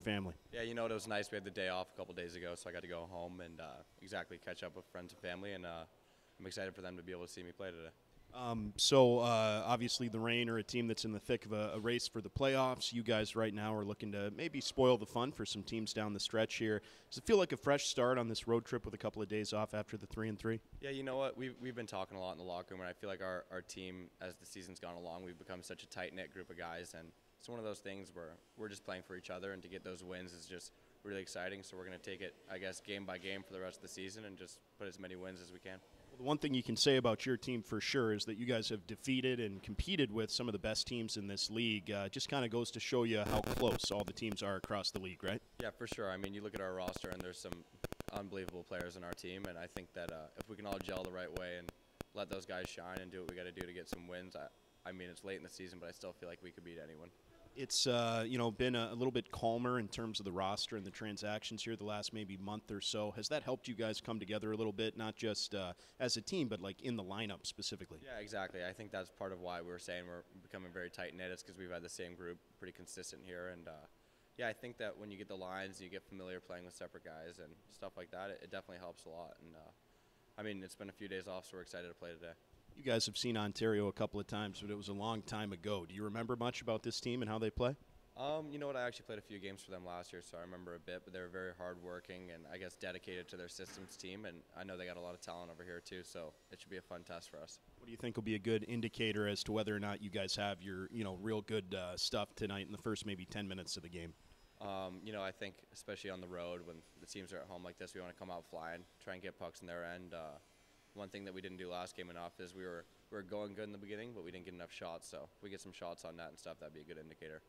family. Yeah, you know what? It was nice. We had the day off a couple days ago, so I got to go home and uh, exactly catch up with friends and family, and uh, I'm excited for them to be able to see me play today. Um, so uh, obviously the Reign are a team that's in the thick of a, a, race for the playoffs. You guys right now are looking to maybe spoil the fun for some teams down the stretch here. Does it feel like a fresh start on this road trip with a couple of days off after the three and three? Yeah, you know what? We've, we've been talking a lot in the locker room, and I feel like our, our team, as the season's gone along, we've become such a tight knit group of guys, and it's one of those things where we're just playing for each other, and to get those wins is just really exciting. So we're going to take it, I guess, game by game for the rest of the season and just put as many wins as we can. Well, the one thing you can say about your team for sure is that you guys have defeated and competed with some of the best teams in this league. Uh, just kind of goes to show you how close all the teams are across the league, right? Yeah, for sure. I mean, you look at our roster, and there's some unbelievable players in our team, and I think that uh, if we can all gel the right way and let those guys shine and do what we got to do to get some wins, I, I mean, it's late in the season, but I still feel like we could beat anyone it's uh, you know been a, a, little bit calmer in terms of the roster and the transactions here the last maybe month or so. Has that helped you guys come together a little bit, not just uh, as a team, but like in the lineup specifically? Yeah, exactly. I think that's part of why we were saying we're becoming very tight knit. It's because we've had the same group pretty consistent here, and uh, yeah, I think that when you get the lines, you get familiar playing with separate guys and stuff like that. It, it definitely helps a lot. And uh, I mean, it's been a few days off, so we're excited to play today. You guys have seen Ontario a couple of times, but it was a long time ago. Do you remember much about this team and how they play? Um, you know what? I actually played a few games for them last year, so I remember a bit. But they were very hardworking and I guess dedicated to their systems team. And I know they got a lot of talent over here too, so it should be a fun test for us. What do you think will be a good indicator as to whether or not you guys have your, you know, real good uh, stuff tonight in the first maybe 10 minutes of the game? Um, you know, I think especially on the road when the teams are at home like this, we want to come out flying, try and get pucks in their end. Uh, one thing that we didn't do last game enough is we were we were going good in the beginning, but we didn't get enough shots. So if we get some shots on net and stuff, that'd be a good indicator.